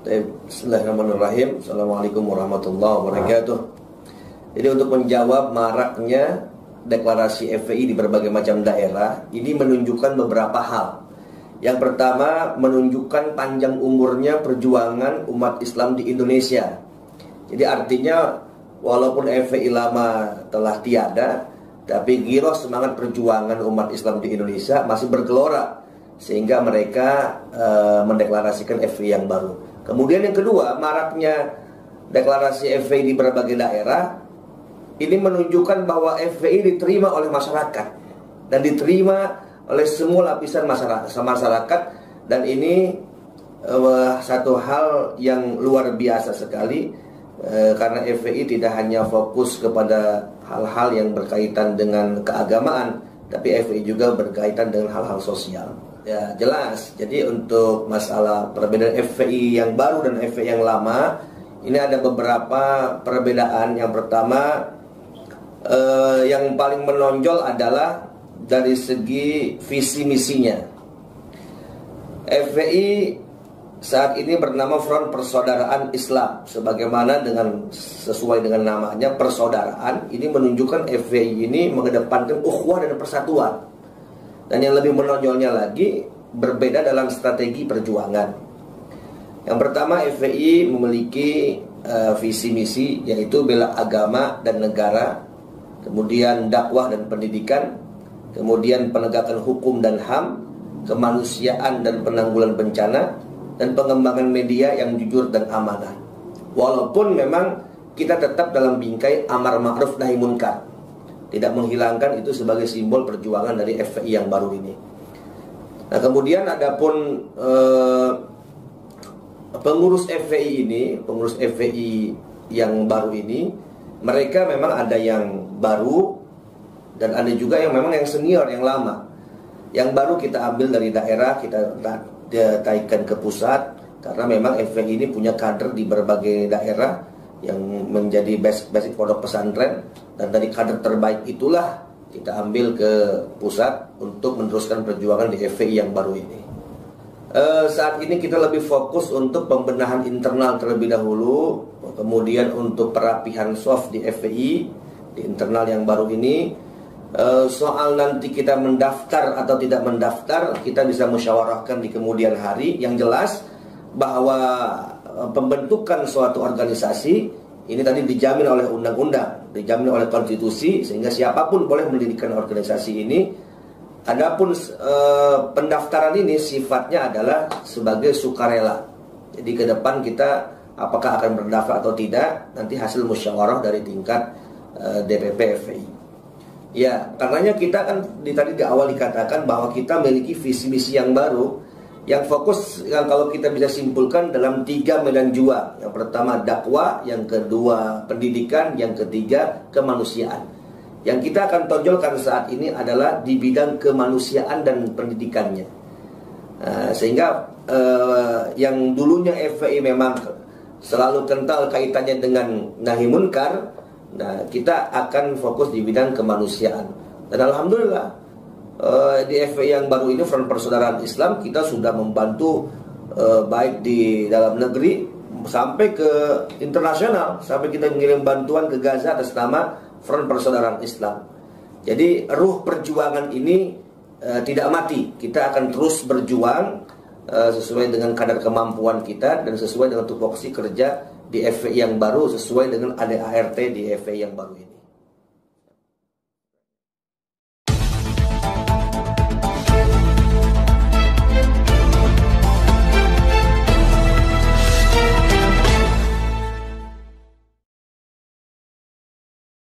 Bismillahirrahmanirrahim. Assalamualaikum warahmatullahi wabarakatuh. Jadi untuk menjawab maraknya deklarasi FPI di berbagai macam daerah, ini menunjukkan beberapa hal. Yang pertama, menunjukkan panjang umurnya perjuangan umat Islam di Indonesia. Jadi artinya walaupun FPI lama telah tiada, tapi giros semangat perjuangan umat Islam di Indonesia masih bergelora sehingga mereka e, mendeklarasikan FPI yang baru. Kemudian yang kedua, maraknya deklarasi FPI di berbagai daerah ini menunjukkan bahwa FPI diterima oleh masyarakat dan diterima oleh semua lapisan masyarakat, masyarakat dan ini uh, satu hal yang luar biasa sekali uh, karena FPI tidak hanya fokus kepada hal-hal yang berkaitan dengan keagamaan tapi FPI juga berkaitan dengan hal-hal sosial. Ya, jelas. Jadi untuk masalah perbedaan FPI yang baru dan FPI yang lama, ini ada beberapa perbedaan. Yang pertama, eh, yang paling menonjol adalah dari segi visi misinya. FPI saat ini bernama Front Persaudaraan Islam sebagaimana dengan sesuai dengan namanya persaudaraan ini menunjukkan FPI ini mengedepankan ukhuwah dan persatuan dan yang lebih menonjolnya lagi berbeda dalam strategi perjuangan. Yang pertama FPI memiliki uh, visi misi yaitu bela agama dan negara, kemudian dakwah dan pendidikan, kemudian penegakan hukum dan HAM, kemanusiaan dan penanggulan bencana, dan pengembangan media yang jujur dan amanah. Walaupun memang kita tetap dalam bingkai amar ma'ruf nahi munkar tidak menghilangkan itu sebagai simbol perjuangan dari FPI yang baru ini. Nah kemudian adapun eh, pengurus FPI ini, pengurus FPI yang baru ini, mereka memang ada yang baru dan ada juga yang memang yang senior, yang lama. Yang baru kita ambil dari daerah, kita taikkan ke pusat karena memang FPI ini punya kader di berbagai daerah yang menjadi basic basic pondok pesantren dan dari kader terbaik itulah kita ambil ke pusat untuk meneruskan perjuangan di FPI yang baru ini. E, saat ini kita lebih fokus untuk pembenahan internal terlebih dahulu, kemudian untuk perapihan soft di FPI di internal yang baru ini. E, soal nanti kita mendaftar atau tidak mendaftar, kita bisa musyawarahkan di kemudian hari. Yang jelas bahwa pembentukan suatu organisasi ini tadi dijamin oleh undang-undang, dijamin oleh konstitusi sehingga siapa pun boleh mendirikan organisasi ini. Adapun e, pendaftaran ini sifatnya adalah sebagai sukarela. Jadi ke depan kita apakah akan berdaftar atau tidak nanti hasil musyawarah dari tingkat e, DPP FPI. Ya, karenanya kita kan di tadi di awal dikatakan bahwa kita memiliki visi misi yang baru yang fokus yang kalau kita bisa simpulkan dalam tiga medan juang. Yang pertama dakwah, yang kedua pendidikan, yang ketiga kemanusiaan. Yang kita akan tonjolkan saat ini adalah di bidang kemanusiaan dan pendidikannya. Uh, sehingga uh, yang dulunya FPI memang selalu kental kaitannya dengan nahi munkar, nah kita akan fokus di bidang kemanusiaan. Dan alhamdulillah uh, di FPI yang baru ini Front Persaudaraan Islam kita sudah membantu uh, baik di dalam negeri sampai ke internasional sampai kita mengirim bantuan ke Gaza atas nama Front Persaudaraan Islam. Jadi ruh perjuangan ini uh, tidak mati. Kita akan terus berjuang uh, sesuai dengan kadar kemampuan kita dan sesuai dengan tupoksi kerja di FPI yang baru sesuai dengan ADART di FPI yang baru ini.